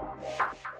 you